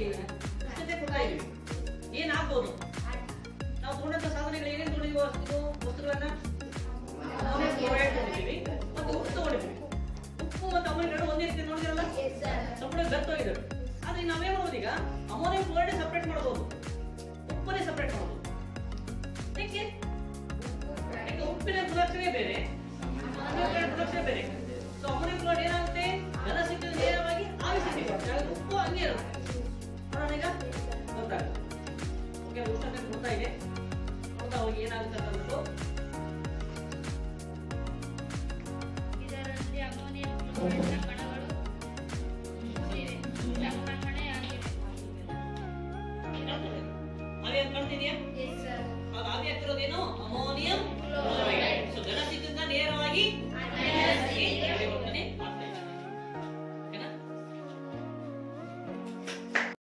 ಇದೀವಿ ಏನಾಗ್ಬೋದು? ನಾವು ತಗೊಂಡಂತ ಸಾಧನೆಗಳು ಏನೇನು ತೊಗೊಂಡಿವೋ ಇದು ವಸ್ತುಗಳನ್ನ ತಗೊಂಡಿದ್ದೀವಿ ಮತ್ತು ಉಪ್ಪು ತಗೊಂಡಿದ್ವಿ ಉಪ್ಪು ಮತ್ತು ಅಮೋನಿಯಂ ಎರಡು ಒಂದೇ ರೀತಿ ನೋಡಿದ್ರಲ್ಲ? ಸಂಪೂರ್ಣ ಬೆರ್ತೋಗಿದೆ ಆದ್ರೆ ನಾವೇನ್ ಮಾಡೋದು ಈಗ? ಅಮೋನಿಯಂ ಕ್ಲೋರೈಡ್ ಸಪರೇಟ್ ಮಾಡಬಹುದು ಉಪ್ಪನ್ನೇ ಸಪರೇಟ್ ಮಾಡಬಹುದು ಯಾಕೆ ಉಪ್ಪಿನ ಗುಣಲಕ್ಷಣವೇ ಬೇರೆ. डाल कर हमको। इधर से आपने